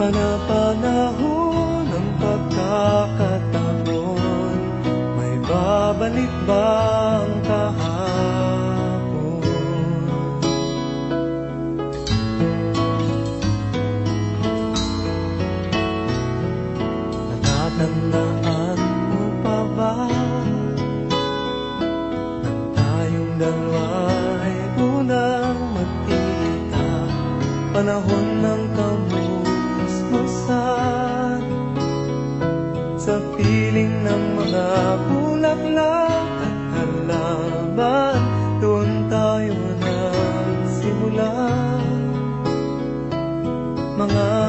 Panapanahon ng pagkakataon May babalik ba ang kahapon? Natatandaan mo pa ba Nang tayong dalawa ay unang magkita Panahon ng lang mga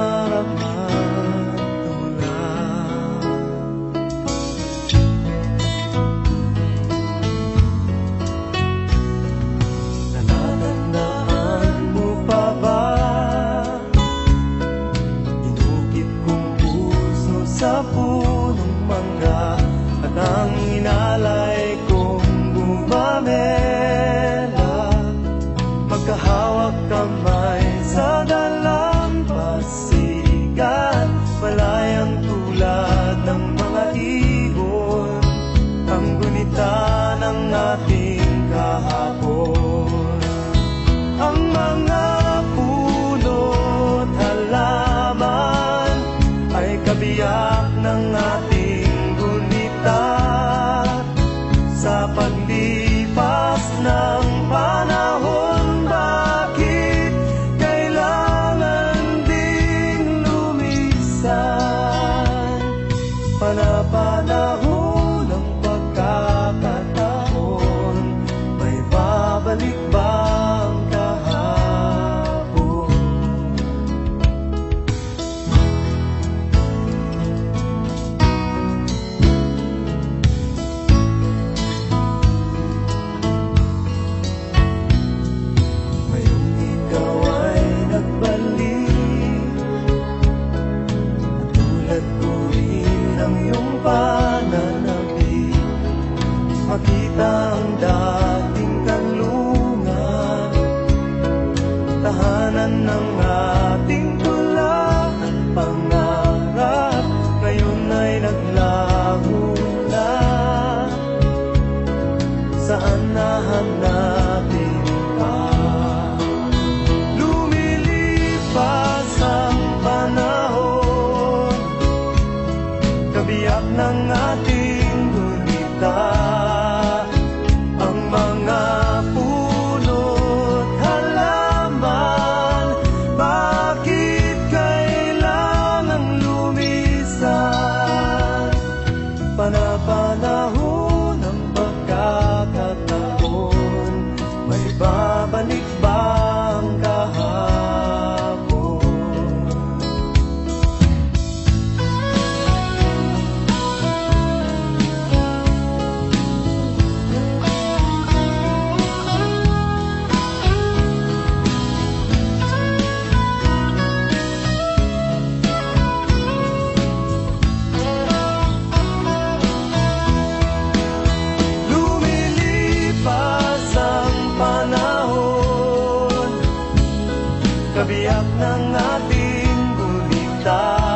Tagpuin ang iyong pananapin Makita ang dahil Bye. ng ating ulitan.